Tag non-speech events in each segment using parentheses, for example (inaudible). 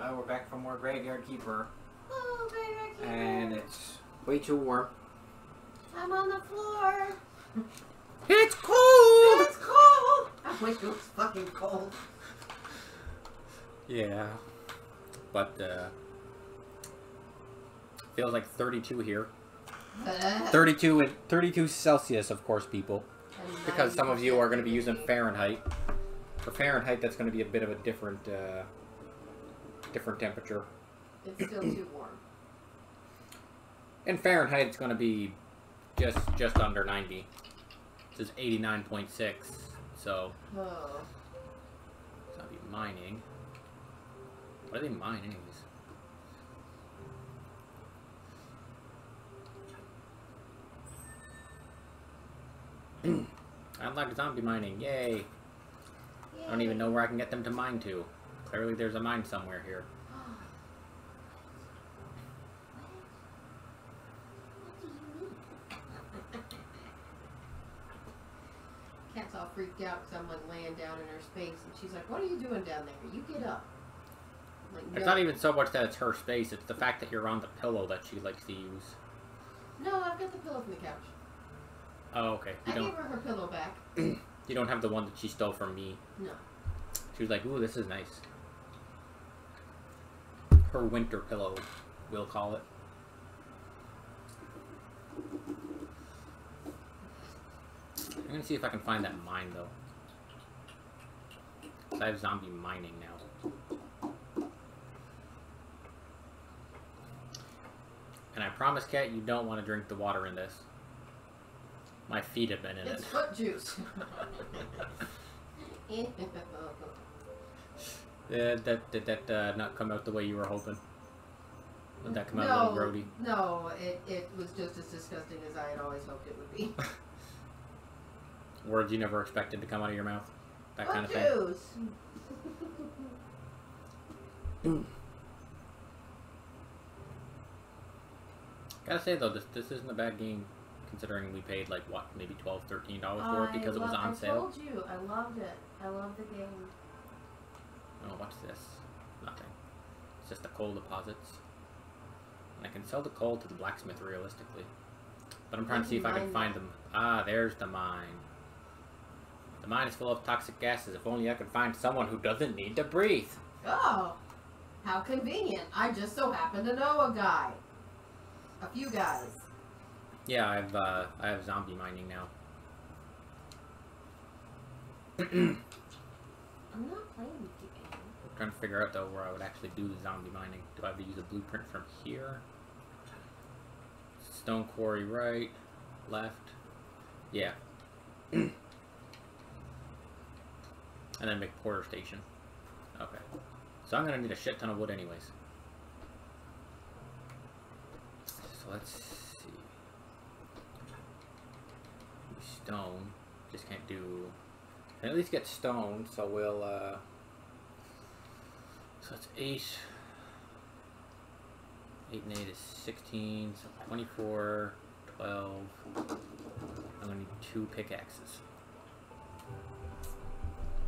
Uh, we're back from more Graveyard Keeper, Oh, baby, I and it's way too warm. I'm on the floor. (laughs) It's cold! It's cold. I wish it was fucking cold. Yeah. But, uh... Feels like 32 here. 32 and 32 Celsius, of course, people. Because some of you are going to be using Fahrenheit. For Fahrenheit, that's going to be a bit of a different, uh... Different temperature. It's still too warm. In Fahrenheit, it's going to be just just under 90. This is 89.6, so Oh. it's going to be mining. What are they mining? (clears throat) I like zombie mining, yay! I don't even know where I can get them to mine to. Clearly there's a mine somewhere here. Cat's all freaked out because I'm like laying down in her space, and she's like, "What are you doing down there? You get up." I'm like, It's not even so much that it's her space, it's the fact that you're on the pillow that she likes to use. No, I've got the pillow from the couch. Oh, okay. You I don't gave her her pillow back. (clears throat) you don't have the one that she stole from me. No. She was like, ooh, this is nice. Her winter pillow, we'll call it. I'm gonna see if I can find that mine, though. 'Cause I have zombie mining now. And I promise, Cat, you don't want to drink the water in this. My feet have been in It's it. foot juice. (laughs) (laughs) (laughs) Oh, Yeah, that did that uh, not come out the way you were hoping? Did that come out a no, little grody? no, it, it was just as disgusting as I had always hoped it would be. (laughs) (laughs) Words you never expected to come out of your mouth? That kind of Foot thing? juice. (laughs) Gotta say though, this this isn't a bad game, considering we paid like what, maybe 12 13 dollars for it because it was on I sale. I told you, I loved it. I love the game. Oh, what's this? Nothing. It's just the coal deposits. And I can sell the coal to the blacksmith realistically. But I'm trying to see if I can find them. Ah, there's the mine. The mine is full of toxic gases. If only I could find someone who doesn't need to breathe. Oh, how convenient. I just so happen to know a guy. A few guys. Yeah, I've uh, I have zombie mining now. (clears throat) I'm not playing with you, Anne. I'm trying to figure out though where I would actually do the zombie mining. Do I have to use a blueprint from here? Stone quarry right, left. Yeah. (clears throat) and then make porter station. Okay. So I'm gonna need a shit ton of wood anyways. So let's see. Stone. Just can't do can at least get stone, so we'll uh so that's eight. Eight and eight is sixteen, so 24, 12. I'm gonna need two pickaxes.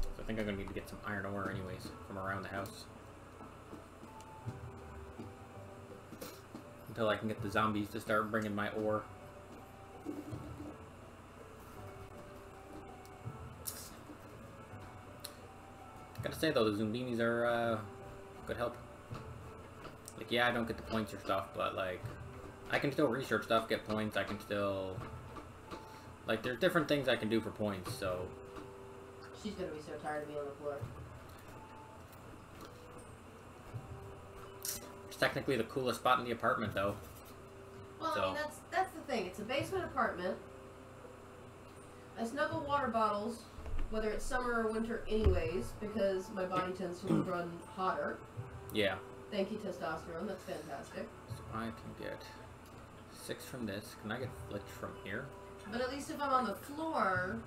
So I think I'm gonna need to get some iron ore anyways from around the house. Until I can get the zombies to start bringing my ore. Gotta say though, the Zumbinis are uh, good help. Like, yeah, I don't get the points or stuff, but like, I can still research stuff, get points. I can still, like, there's different things I can do for points. So She's gonna be so tired of me on the floor. it's technically the coolest spot in the apartment, though. Well, I So- mean, that's that's the thing. It's a basement apartment. I snuggle water bottles, whether it's summer or winter, anyways, because my body tends to (clears throat) run hotter. Yeah. Thank you, testosterone. That's fantastic. So I can get six from this. Can I get flitch from here? But at least if I'm on the floor,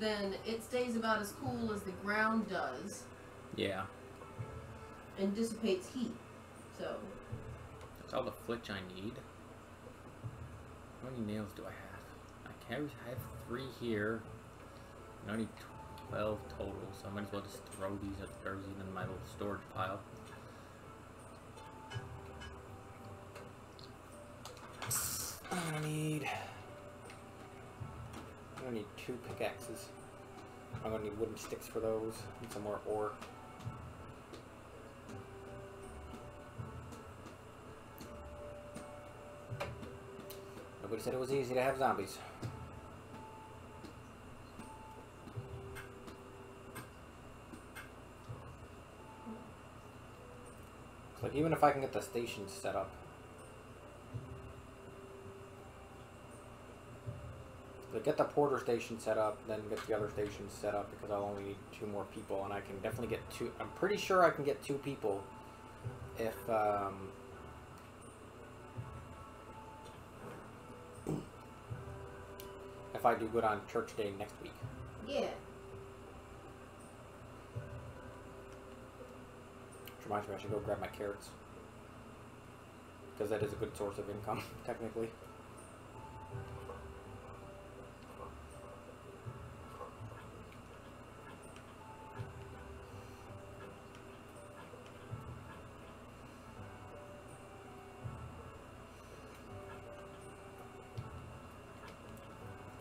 then it stays about as cool as the ground does Yeah. and dissipates heat. So, That's all the flitch I need. How many nails do I have? I have three here. I need 12 total, so I might as well just throw these at the Jersey in my little storage pile. I need... I need two pickaxes. I'm gonna need wooden sticks for those, and some more ore. Nobody said it was easy to have zombies. Like even if I can get the station set up. Get the porter station set up, then get the other stations set up because I'll only need two more people, and I can definitely get two. I'm pretty sure I can get two people if um, if I do good on church day next week. Yeah. Which reminds me, I should go grab my carrots. Because that is a good source of income, (laughs) technically.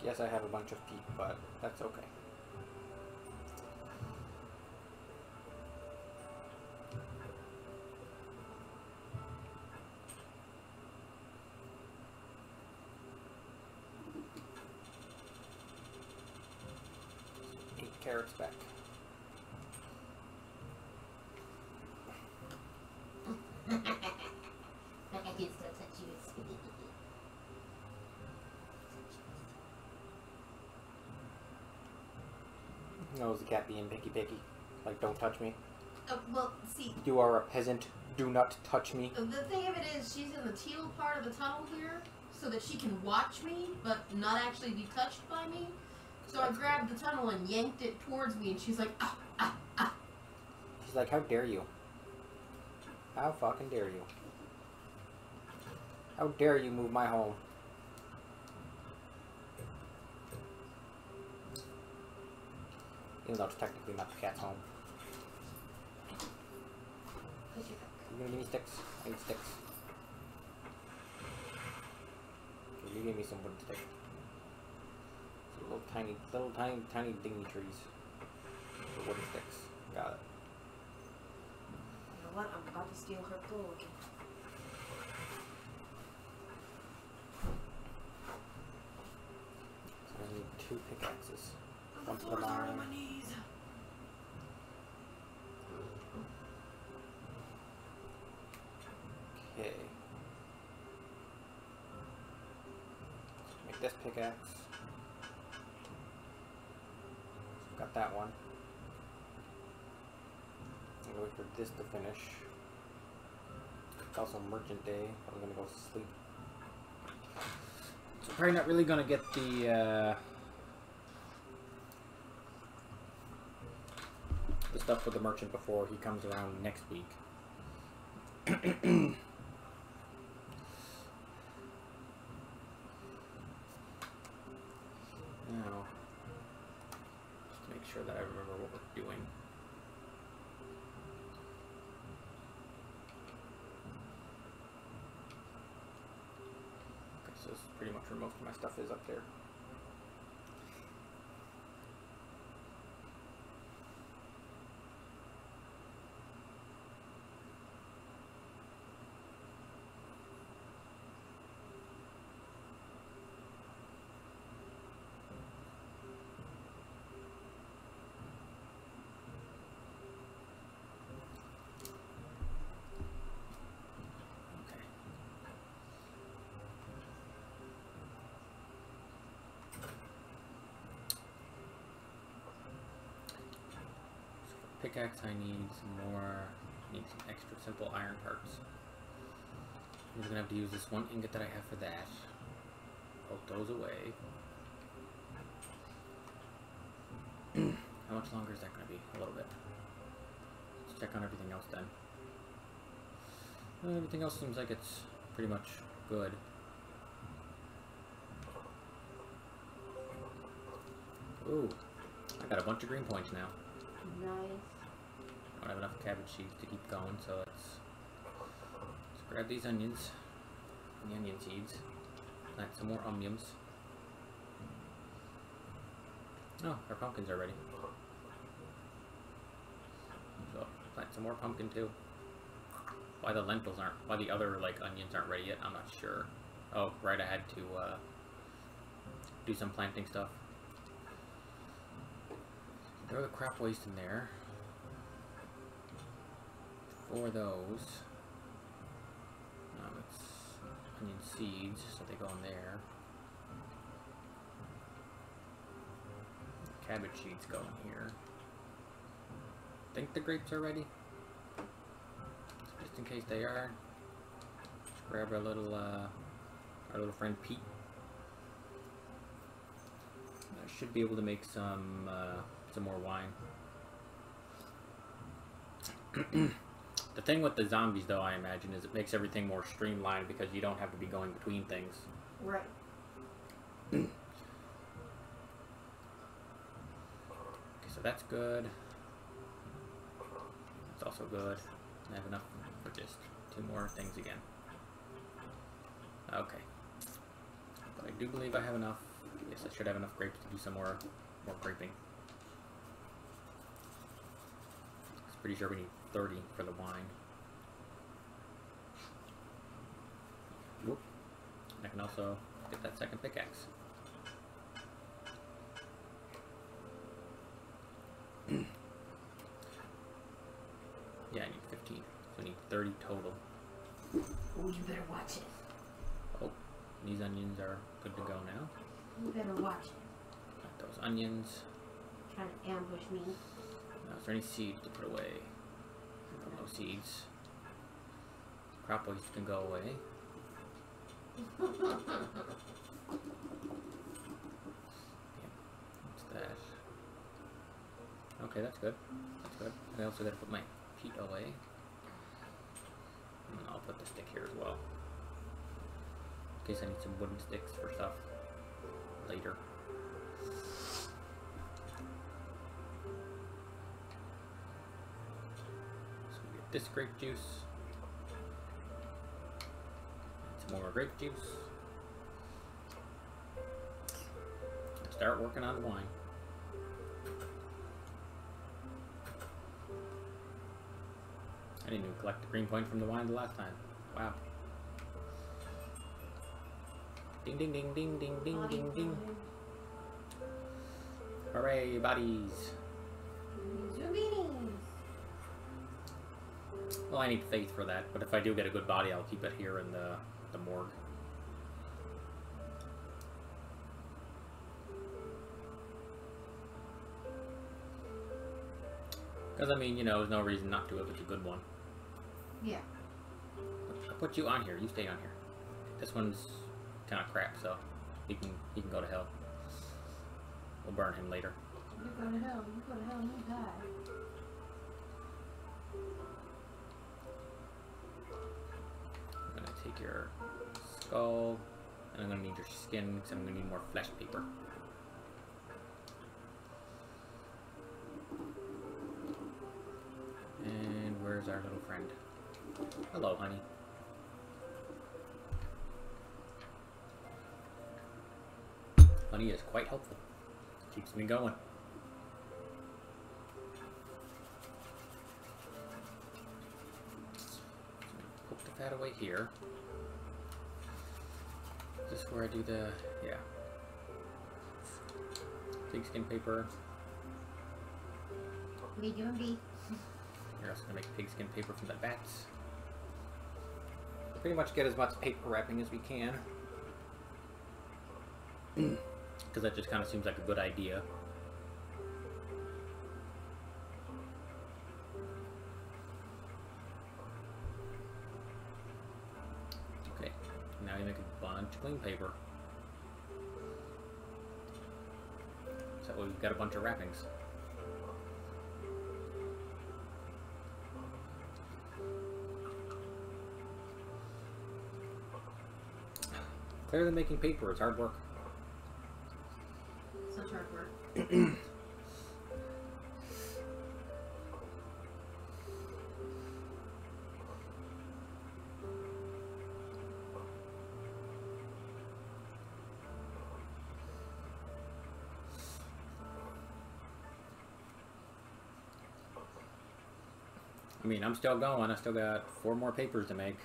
Yes, I have a bunch of feet, but that's okay. Eight carrots back. I can still touch you. No, is the cat being picky picky? Like, don't touch me. Uh, well, see, You are a peasant. Do not touch me. the thing of it is, she's in the teal part of the tunnel here, so that she can watch me, but not actually be touched by me. So I grabbed the tunnel and yanked it towards me, and she's like, ah, ah, ah. She's like, how dare you? How fucking dare you? How dare you move my home? Even though it's technically not the cat's home. Push it back. You gonna give me sticks? I need sticks. Okay, you give me some wooden sticks. Some little tiny, little tiny, tiny dingy trees. The wooden sticks. Got it. You know what? I'm about to steal her gold. So I need two pickaxes. The One for floors are on mine. my knees. Okay. Make this pickaxe. Got that one. I'm wait for this to finish. Also merchant day. I'm gonna go sleep. So probably not really gonna get the uh, the stuff with the merchant before he comes around next week. (clears throat) Now, just to make sure that I remember what we're doing. Okay, so this is pretty much where most of my stuff is up there. Okay. So for pickaxe, I need some more. I Need some extra simple iron parts. I'm just gonna have to use this one ingot that I have for that. Poke those away. How much longer is that gonna be? A little bit. Let's check on everything else then. Everything else seems like it's pretty much good. Ooh, I got a bunch of green points now. Nice. I don't have enough cabbage seeds to keep going, so let's, let's grab these onions, the onion seeds. Plant some more onions. Oh, our pumpkins are ready. So plant some more pumpkin too. Why the lentils aren't? Why the other like onions aren't ready yet? I'm not sure. Oh, right. I had to uh, do some planting stuff. Throw the crap waste in there. For those. Um, it's onion seeds, so they go in there. Cabbage seeds go in here. Think the grapes are ready? Just in case they are. Grab our little, uh, our little friend Pete. I should be able to make some, uh, some more wine. (clears throat) the thing with the zombies, though, I imagine, is it makes everything more streamlined because you don't have to be going between things. Right. (clears throat) Okay, so that's good. It's also good. I have enough for just two more things again. Okay. But I do believe I have enough. Yes, I should have enough grapes to do some more more graping. I'm pretty sure we need 30 for the wine. Whoop. I can also get that second pickaxe. (clears throat) yeah, I need 15. So I need 30 total. Oh, you better watch it. Oh, these onions are good to go now. You better watch it. Got those onions. Trying to ambush me. Is there any seeds to put away? No, no seeds. Crop waste can go away. What's that? Okay, that's good. That's good. I also gotta put my peat away. And I'll put the stick here as well. In case I need some wooden sticks for stuff later. This grape juice. Some more grape juice. Start working on the wine. I didn't even collect the green point from the wine the last time. Wow. Ding ding ding ding ding ding ding ding. Hooray, bodies. Zumbinis. Well, I need faith for that, but if I do get a good body, I'll keep it here in the, the morgue. Because, I mean, you know, there's no reason not to if it's a good one. Yeah. I'll put you on here. You stay on here. This one's kind of crap, so he can he can go to hell. We'll burn him later. You go to hell. You go to hell. You die. Your skull, and I'm gonna need your skin because I'm gonna need more flesh paper. And where's our little friend? Hello, honey. Honey is quite helpful. Keeps me going. The fat away here. Is where I do the yeah. Pigskin paper. Medium B. You're also gonna make pigskin paper from the bats. Pretty much get as much paper wrapping as we can. (clears throat) Because that just kind of seems like a good idea. A bunch of clean paper. So we've got a bunch of wrappings. Clearly making paper is hard work. Such hard work. (clears throat) I mean, I'm still going. I still got four more papers to make.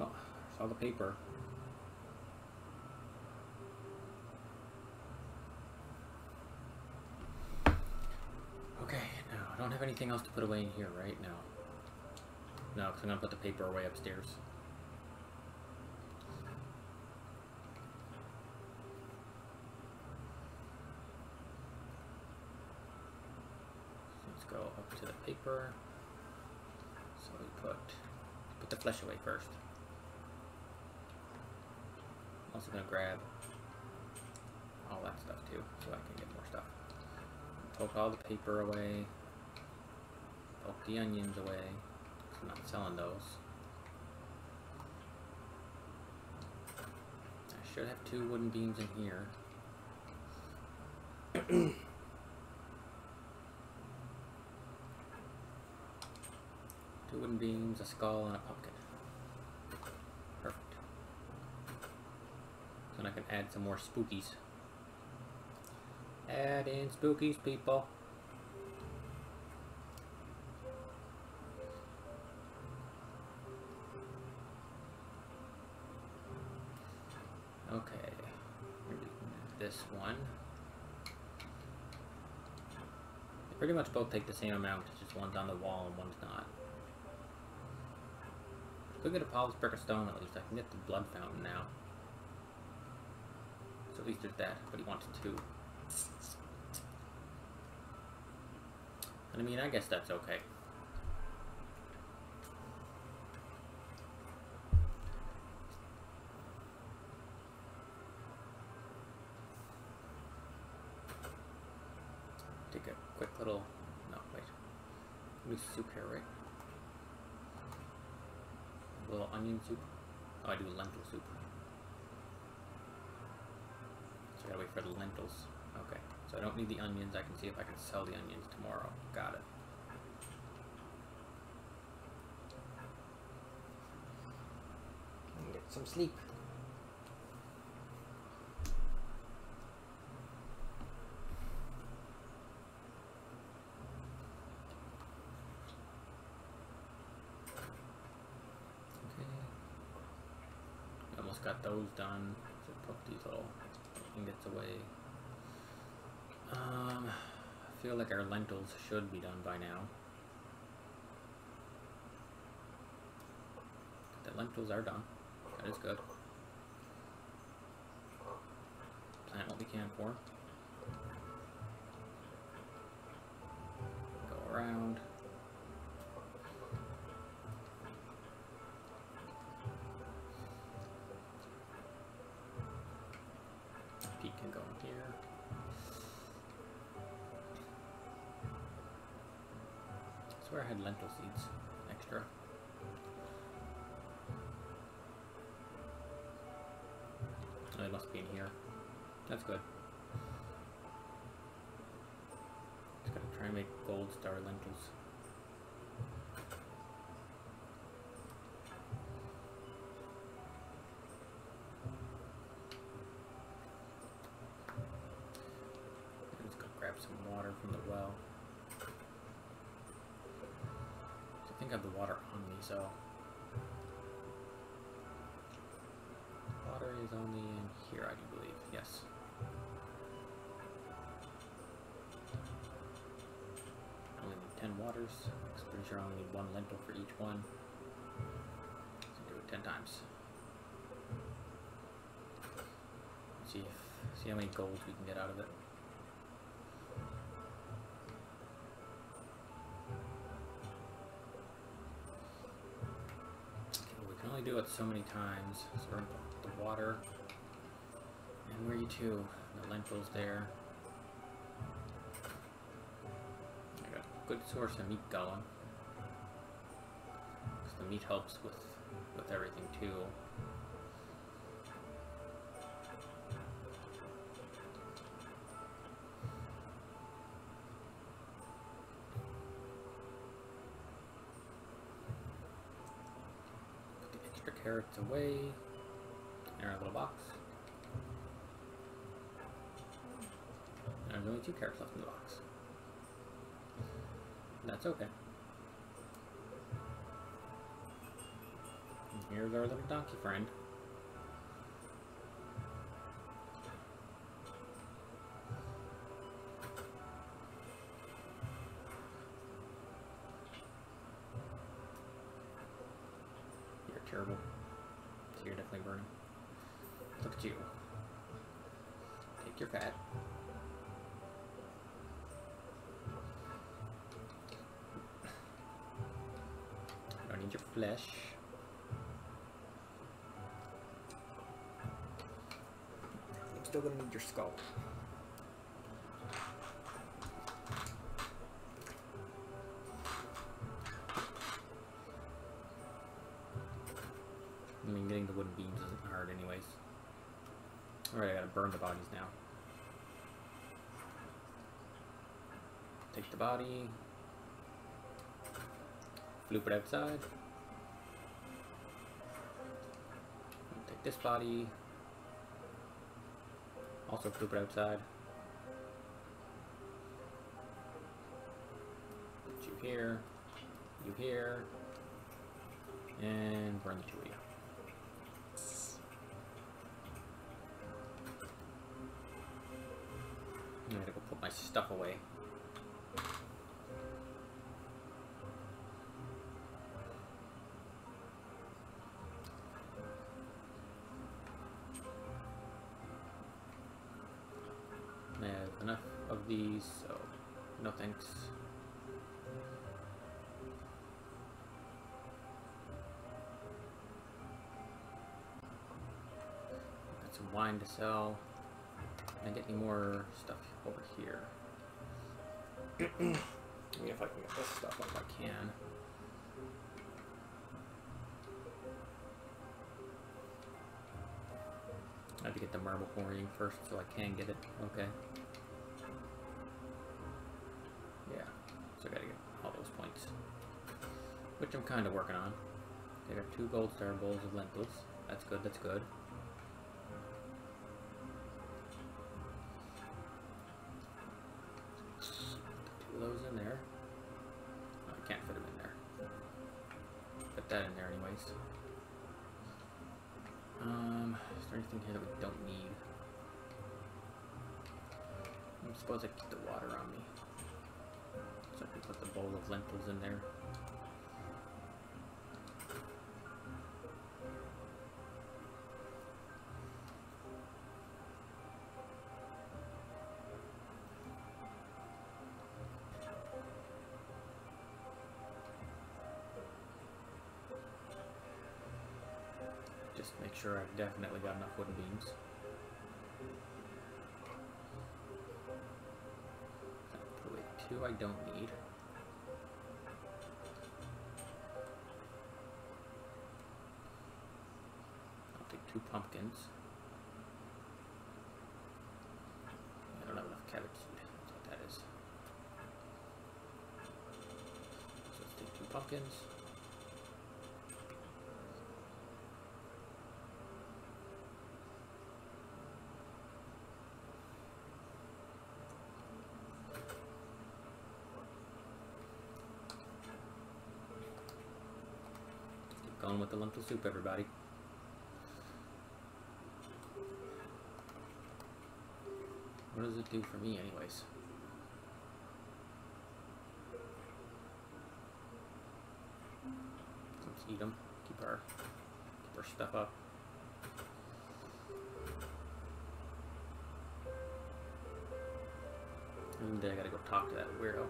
Oh, saw the paper. Okay, now I don't have anything else to put away in here right now. No, because I'm going to put the paper away upstairs. Let's go up to the paper. So we put put the flesh away first. I'm also gonna grab all that stuff too, so I can get more stuff. Poke all the paper away. Poke the onions away. I'm not selling those. I should have two wooden beams in here. (clears throat) two wooden beams, a skull, and a pumpkin. Perfect. Then I can add some more spookies. Add in spookies, people. Much both take the same amount, it's just one's on the wall and one's not. Could get a polished brick of stone at least, I can get the blood fountain now. So at least there's that, but he wants two. And I mean, I guess that's okay. Take a quick little, no, wait. We soup here, right? A little onion soup. Oh, I do lentil soup. So I gotta wait for the lentils. Okay, so I don't need the onions. I can see if I can sell the onions tomorrow. Got it. Get some sleep. Okay. Those done. So put these little ingots away. Um, I feel like our lentils should be done by now. The lentils are done. That is good. Plant what we can for. Go around. Lentil seeds extra. Oh, they must be in here. That's good. Just gotta try and make gold star lentils. For each one. So do it 10 times. See if see how many gold we can get out of it. We can only do it so many times. So we're the water. And where are you two? The lentils there. Good source of meat going. The meat helps with with everything too. Put the extra carrots away in our little box. And there's only two carrots left in the box. That's okay. Here's our little donkey friend. You're terrible. You're definitely burning. Look at you. Take your fat. I don't need your flesh. Still gonna need your skull. I mean, getting the wooden beams isn't hard anyways. Alright, I gotta burn the bodies now. Take the body. Floop it outside. Take this body. Also it outside. Put you here. You here. And burn the two of you. I gotta go put my stuff away. These, so no thanks. Got some wine to sell. Can I get any more stuff over here? (clears throat) I if I can get this stuff up, I can. I have to get the marble quarrying first so I can get it. Okay. Which I'm kind of working on. I got two gold star bowls of lentils. That's good, that's good. Just make sure I've definitely got enough wooden beams. Two I don't need. I'll take two pumpkins. I don't have enough cabbage seed. That's what that is. So let's take two pumpkins. Keep going with the lentil soup, everybody. What does it do for me, anyways? Let's eat them. Keep our keep our stuff up. And then I gotta go talk to that weirdo,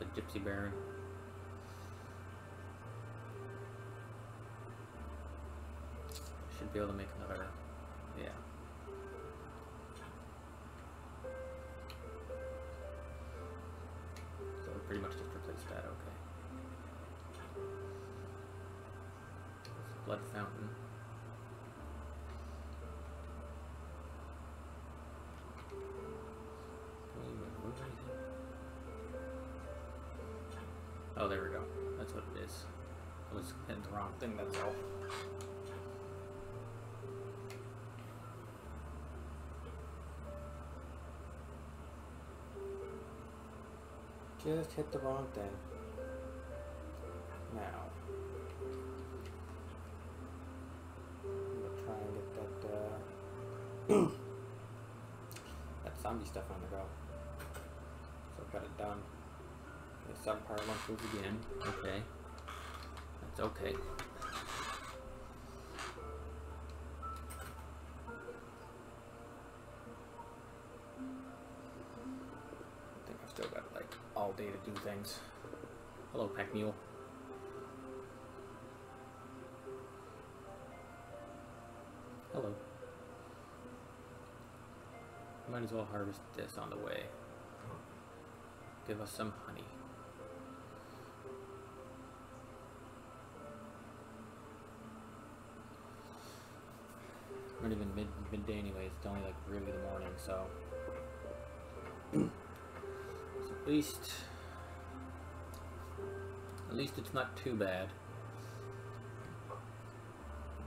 the Gypsy Baron. Should be able to make another, yeah. So we pretty much just replace that, okay. Blood fountain. Oh, there we go. That's what it is. I was hitting the wrong thing, that's all. Just hit the wrong thing. Now. Try and get that, uh, (clears throat) that zombie stuff on the go. So I've got it done. The subpart one again. Okay. That's okay. All day to do things. Hello, Pack Mule. Hello. Might as well harvest this on the way. Give us some honey. We're not even mid midday anyways, it's only like really the morning, so so at least at least it's not too bad.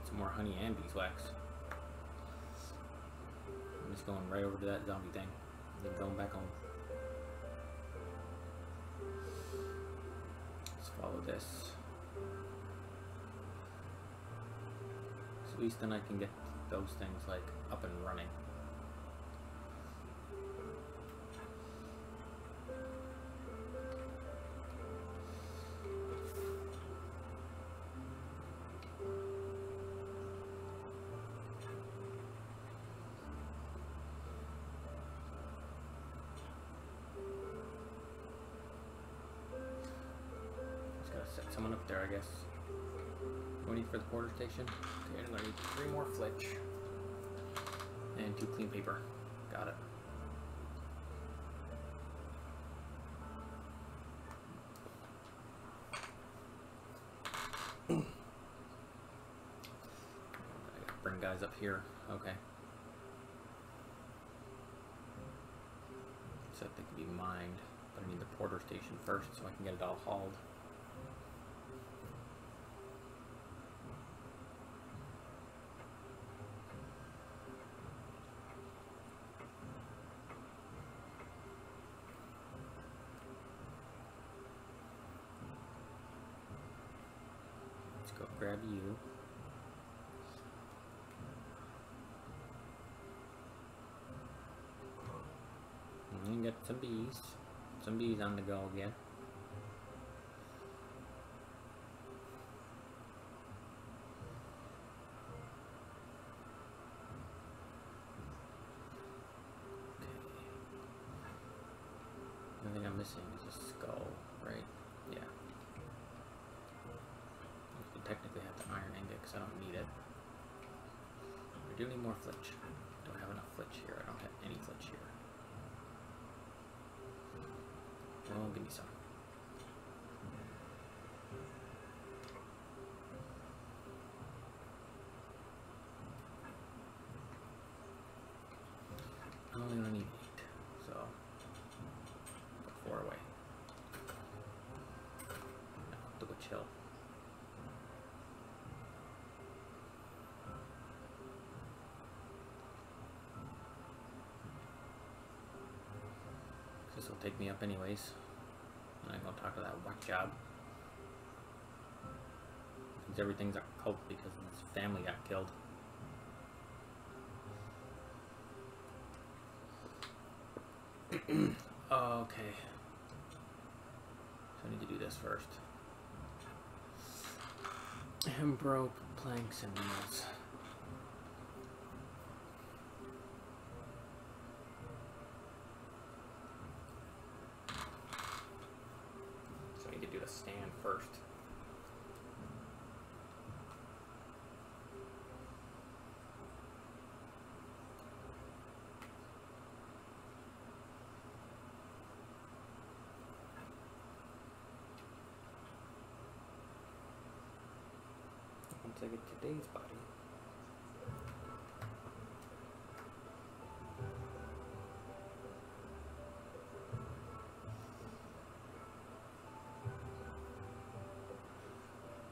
Some more honey and beeswax. I'm just going right over to that zombie thing. Then going back home. Let's follow this. So at least then I can get those things like up and running. Someone up there, I guess. Need for the porter station? Okay, I'm gonna need three more flitch. And two clean paper. Got it. (coughs) Bring guys up here. Okay. So they can be mined, but I need the porter station first so I can get it all hauled. You. You get some bees. Some bees on the go again. The only thing I'm missing is a skull, right? Yeah. You can technically have the iron ingot because I don't need it. I do need more flitch. Don't have enough flitch here. I don't have any flitch here. Well, give me some. I only need eight, so four away. No, the witch hill. This will take me up anyways. I'm gonna talk to that whack job. Thinks everything's a cult because his family got killed. (clears throat) okay. So I need to do this first. And broke planks and nails. So I need to do the stand first. I get today's body.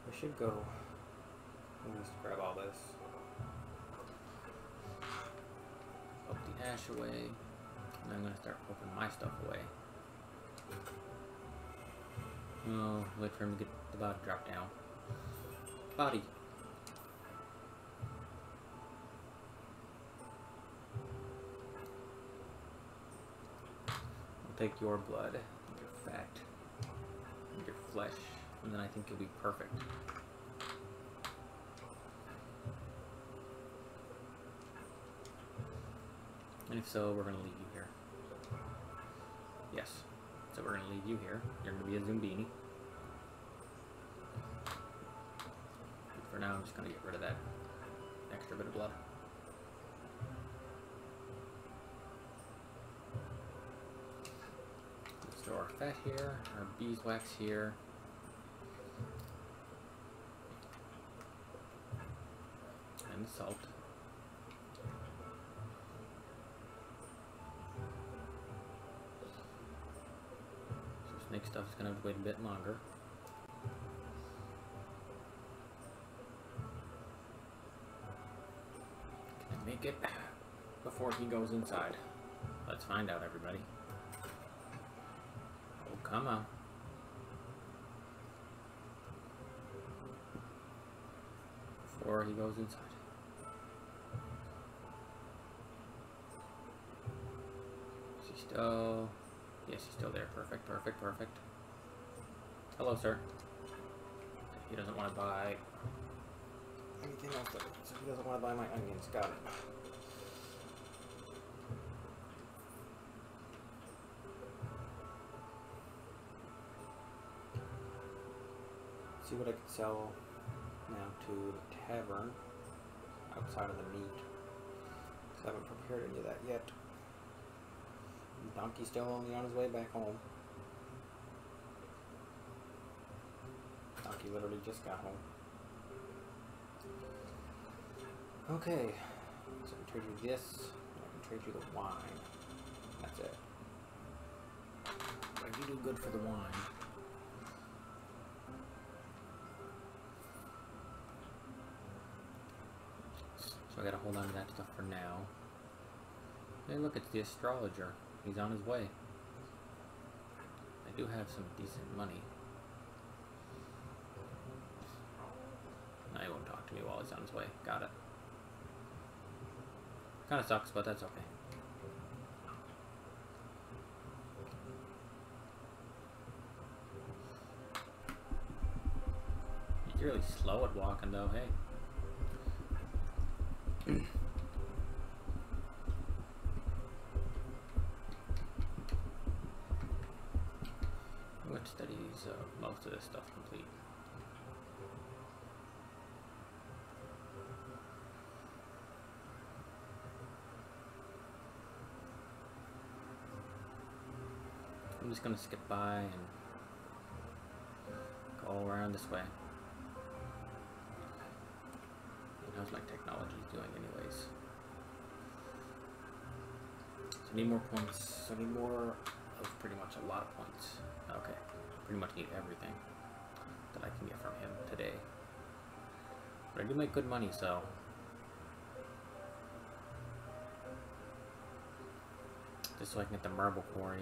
I should go. Me just grab all this. Put the ash away. And I'm gonna start putting my stuff away. Oh, wait for him to get the body drop down. Body. Take your blood, your fat, and your flesh, and then I think you'll be perfect. And if so, we're gonna leave you here. Yes. So we're gonna leave you here. You're gonna be a Zumbini. For now, I'm just gonna get rid of that extra bit of blood. Fat here, our beeswax here. And salt. So snake stuff is gonna have to wait a bit longer. Can I make it before he goes inside? Let's find out, everybody. Come on. Before he goes inside. Is he still... Yes, he's still there. Perfect, perfect, perfect. Hello, sir. He doesn't want to buy anything else. So he doesn't want to buy my onions. Got it. See what I can sell now to the tavern outside of the meat. I haven't prepared any of that yet. Donkey's still only on his way back home. Donkey literally just got home. Okay, so I can trade you this, I can trade you the wine. That's it. But you do good for the wine. I gotta hold on to that stuff for now. Hey look, it's the astrologer. He's on his way. I do have some decent money. No, he won't talk to me while he's on his way. Got it. Kinda sucks, but that's okay. He's really slow at walking though, hey. Which studies uh, most of this stuff complete. I'm just gonna skip by and go around this way. How's my technology is doing anyways? So I need more points. So I need more of pretty much a lot of points. Okay. Pretty much need everything that I can get from him today. But I do make good money, so just so I can get the marble quarry.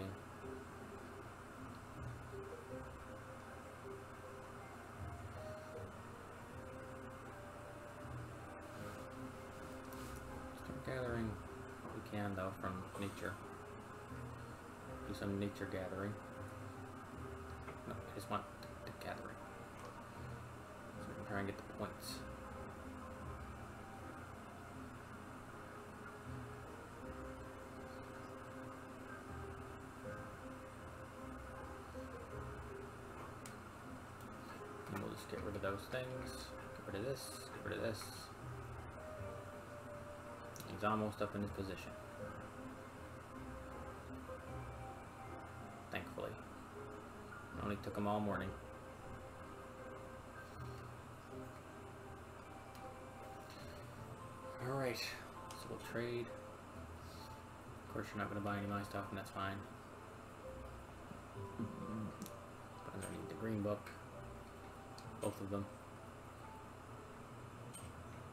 Start gathering what we can though from nature. Do some nature gathering. No, I just want the, the gathering. So we can try and get the points. And we'll just get rid of those things. Get rid of this. Get rid of this. He's almost up in his position. Took them all morning. Alright, so we'll trade. Of course you're not going to buy any of my stuff, and that's fine. But I'm going need the green book. Both of them.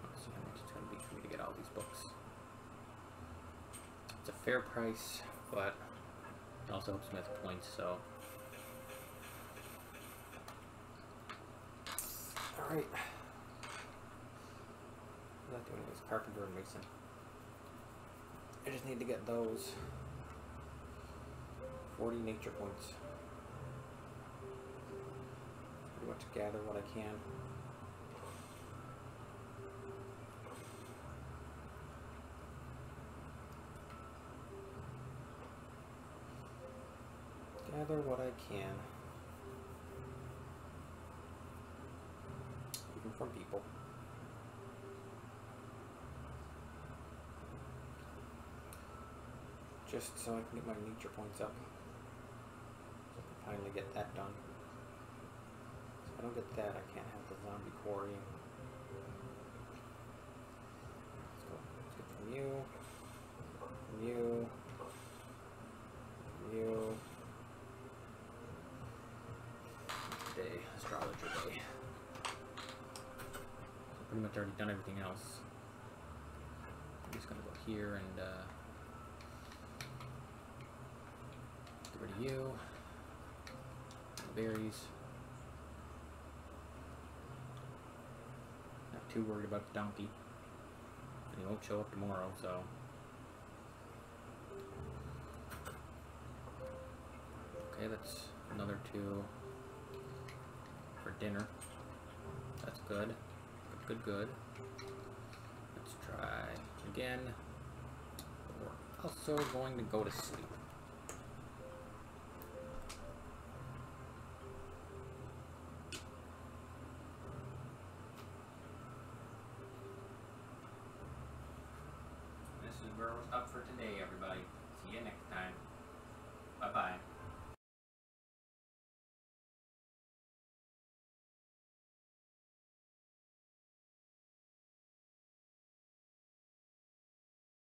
Let's see how much it's going to be for me to get all these books. It's a fair price, but it also helps me with points, so Alright. I'm not doing this carpenter and mason. I just need to get those 40 nature points. Pretty much gather what I can. Gather what I can. Even from people. Just so I can get my nature points up. So I can finally get that done. If I don't get that, I can't have the zombie quarrying. Let's go. Let's get from you. From you. From you. Pretty much already done everything else. I'm just gonna go here and uh, get rid of you. Berries. Not too worried about the donkey. And he won't show up tomorrow, so. Okay, that's another two for dinner. That's good. Good, good. Let's try again. We're also going to go to sleep.